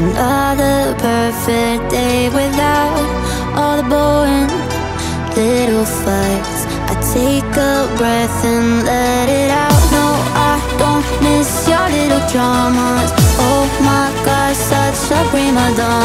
Another perfect day without all the boring little fights. I take a breath and let it out. No, I don't miss your little dramas. Oh my God, such a prima donna.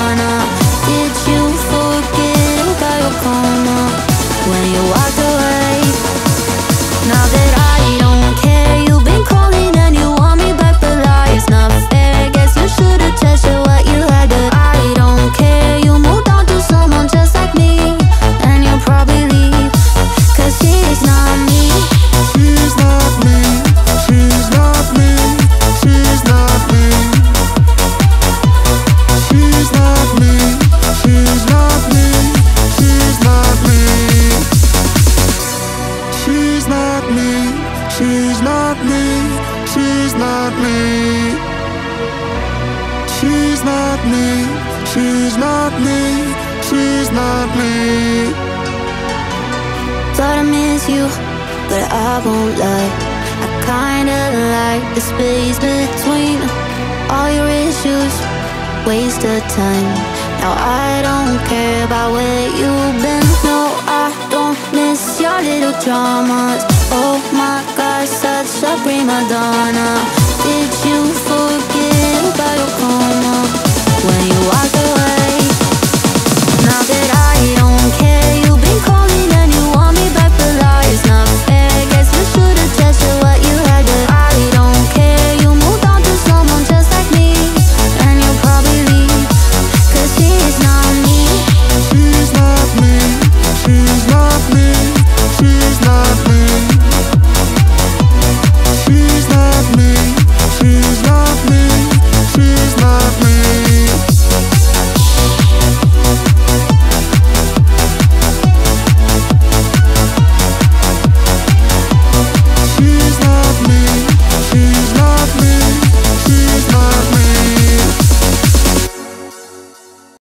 Not me. She's not me, she's not me, she's not me. Thought I miss you, but I won't lie. I kinda like the space between all your issues. Waste of time. Now I don't care about where you've been. No, I don't miss your little dramas prima donna. Did you forget about your karma When you walked away? Now that I don't care You've been calling and you want me back for lies not fair. Guess we should've tested what you had But I don't care. You moved on to someone just like me And you'll probably leave Cause she's not me. She's not me. She's not me.